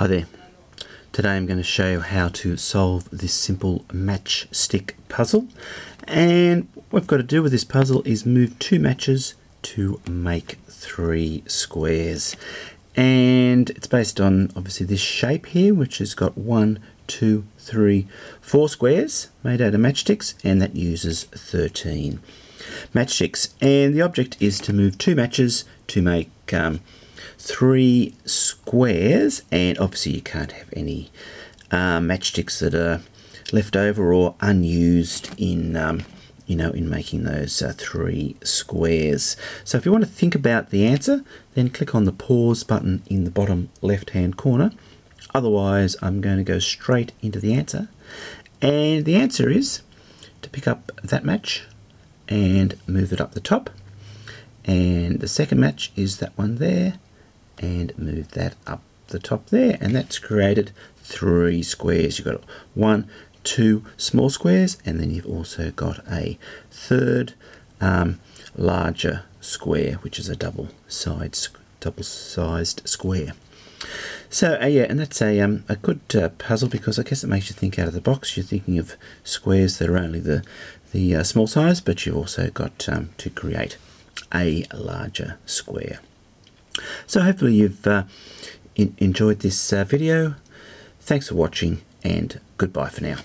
Hi there. Today I'm going to show you how to solve this simple matchstick puzzle. And what we've got to do with this puzzle is move two matches to make three squares. And it's based on obviously this shape here, which has got one, two, three, four squares made out of matchsticks, and that uses 13 matchsticks. And the object is to move two matches to make um, three squares. And obviously you can't have any uh, matchsticks that are left over or unused in um, you know in making those uh, three squares. So if you want to think about the answer then click on the pause button in the bottom left hand corner. Otherwise I'm going to go straight into the answer. And the answer is to pick up that match and move it up the top. And the second match is that one there and move that up the top there. And that's created three squares. You've got one two small squares and then you've also got a third um, larger square which is a double side double sized square so uh, yeah and that's a, um, a good uh, puzzle because I guess it makes you think out of the box you're thinking of squares that are only the the uh, small size but you've also got um, to create a larger square so hopefully you've uh, enjoyed this uh, video. Thanks for watching and goodbye for now.